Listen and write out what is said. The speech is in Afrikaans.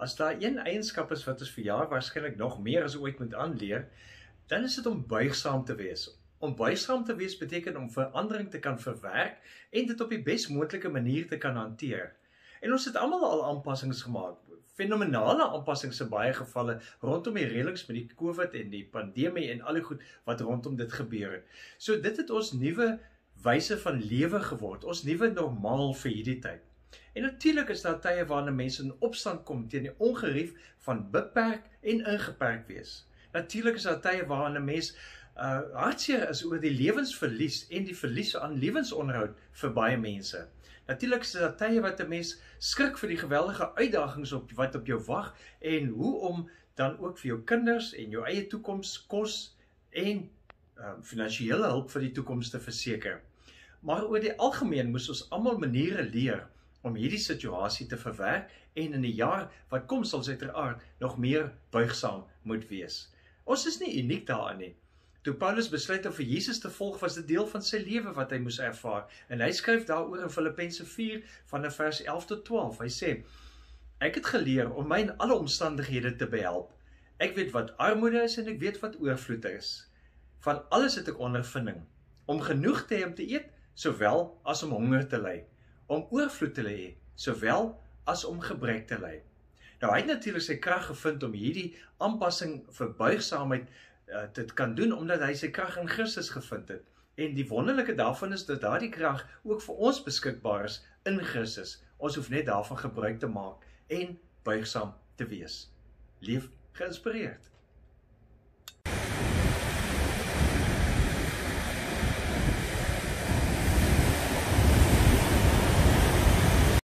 As daar een eienskap is wat ons vir jaar waarskynlik nog meer as ooit moet aanleer, dan is dit om buigsaam te wees. Om buigsaam te wees beteken om verandering te kan verwerk en dit op die bes moontlike manier te kan hanteer. En ons het almal al aanpassings gemaak. Fenomenale aanpassings in baie gevalle rondom die reëlings met die COVID en die pandemie en al die goed wat rondom dit gebeur het. So dit het ons nuwe wyse van lewe geword, ons nuwe normaal vir hierdie tyd. En natuurlik is daar tye waarin mense in opstand kom teen die ongerief van beperk en ingeperk wees. Natuurlik is daar tye waarin 'n mens uh hartseer is oor die lewensverlies en die verlies aan lewensonderhoud vir baie mense. Natuurlik is daar tye wat 'n mens skrik vir die geweldige uitdagings op wat op jou wag en hoe om dan ook vir jou kinders en jou eie toekoms kos en uh finansiële hulp vir die toekoms te verseker. Maar oor die algemeen moes ons almal maniere leer om hierdie situasie te verwerk en in die jaar wat kom sal teraard nog meer buigsaam moet wees. Ons is nie uniek daarin nie. Toe Paulus besluit om vir Jesus te volg, was dit deel van sy lewe wat hy moes ervaar. En hy skryf daaroor in Filippense 4 van vers 11 tot 12. Hy sê: Ek het geleer om my in alle omstandighede te behelp. Ek weet wat armoede is en ek weet wat oorvloed is. Van alles het ek ondervinding om genoeg te hê om te eet, sowel as om honger te ly om oorvloed te hê sowel as om gebrek te ly. Nou hy het natuurlik sy krag gevind om hierdie aanpassing vir buigsaamheid uh, te kan doen omdat hy sy krag in Christus gevind het. En die wonderlike daarvan is dat daardie krag ook vir ons beskikbaar is in Christus. Ons hoef net daarvan gebruik te maak en buigsaam te wees. Leef geïnspireerd.